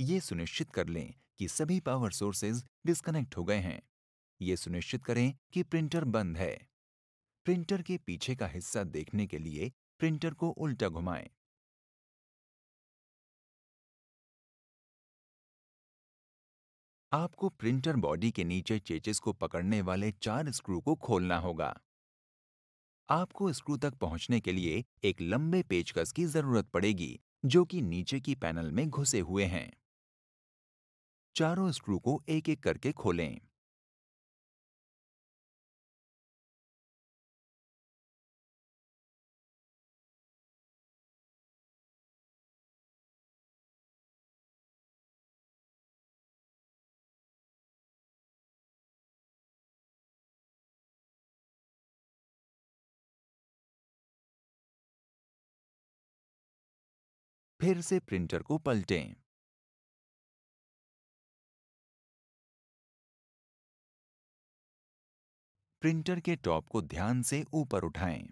ये सुनिश्चित कर लें कि सभी पावर सोर्सेज डिस्कनेक्ट हो गए हैं। ये सुनिश्चित करें कि प्रिंटर बंद है। प्रिंटर के पीछे का हिस्सा देखने के लिए प्रिंटर को उल्टा घुमाएँ। आपको प्रिंटर बॉडी के नीचे चेचिस को पकड़ने वाले चार स्क्रू को खोलना होगा। आपको स्क्रू तक पहुँचने के लिए एक लंबे पेचकस की ज़रूरत पड़ेगी, जो कि नीचे की पैनल में घुसे हुए हैं। चारों स्क्रू को एक एक करके खोलें। फिर से प्रिंटर को पलटें। प्रिंटर के टॉप को ध्यान से ऊपर उठाएँ।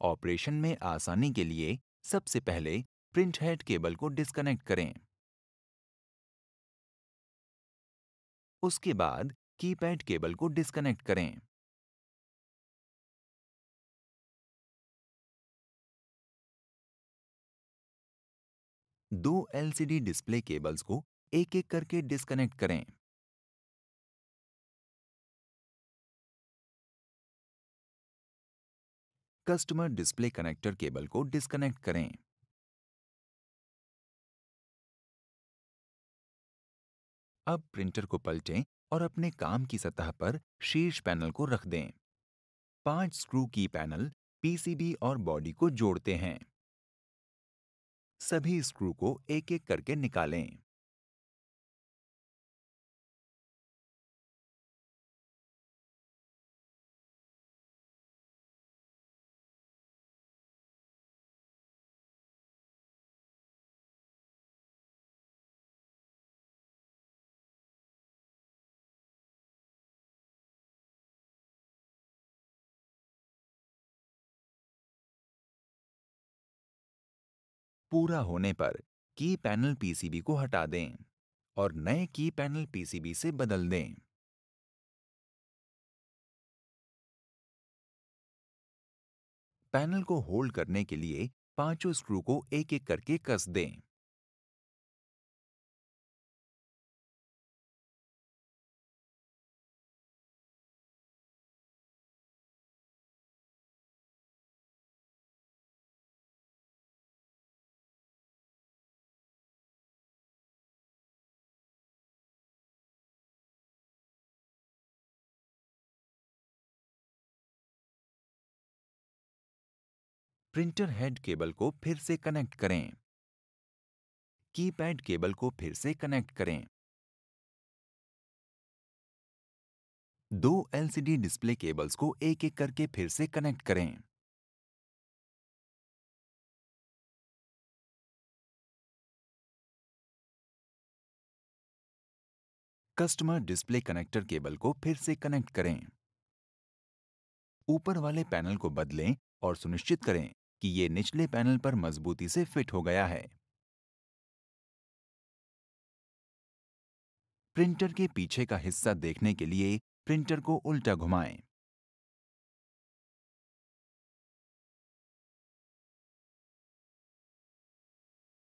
ऑपरेशन में आसानी के लिए सबसे पहले प्रिंट हेड केबल को डिस्कनेक्ट करें। उसके बाद कीपैड केबल को डिस्कनेक्ट करें। दो एलसीडी डिस्प्ले केबल्स को एक एक करके डिस्कनेक्ट करें। कस्टमर डिस्प्ले कनेक्टर केबल को डिस्कनेक्ट करें। अब प्रिंटर को पलटें और अपने काम की सतह पर शीर्ष पैनल को रख दें। पाँच स्क्रू की पैनल पीसीबी और बॉडी को जोड़ते हैं। सभी स्क्रू को एक एक करके निकालें। पूरा होने पर की पैनल पीसीबी को हटा दें और नए की पैनल पीसीबी से बदल दें। पैनल को होल्ड करने के लिए पाँचों स्क्रू को एक एक करके कस दें। प्रिंटर हेड केबल को फिर से कनेक्ट करें। कीपैड केबल को फिर से कनेक्ट करें। दो एलसीडी डिस्प्ले केबल्स को एक एक करके फिर से कनेक्ट करें। कस्टमर डिस्प्ले कनेक्टर केबल को फिर से कनेक्ट करें। ऊपर वाले पैनल को बदलें और सुनिश्चित करें। कि ये निचले पैनल पर मजबूती से फिट हो गया है। प्रिंटर के पीछे का हिस्सा देखने के लिए प्रिंटर को उल्टा घुमाएँ।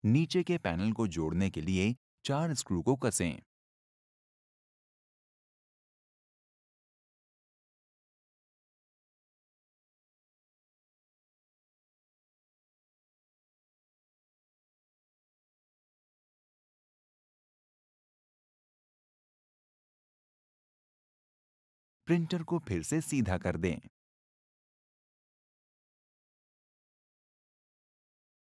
नीचे के पैनल को जोड़ने के लिए चार स्क्रू को कसें। प्रिंटर को फिर से सीधा कर दें।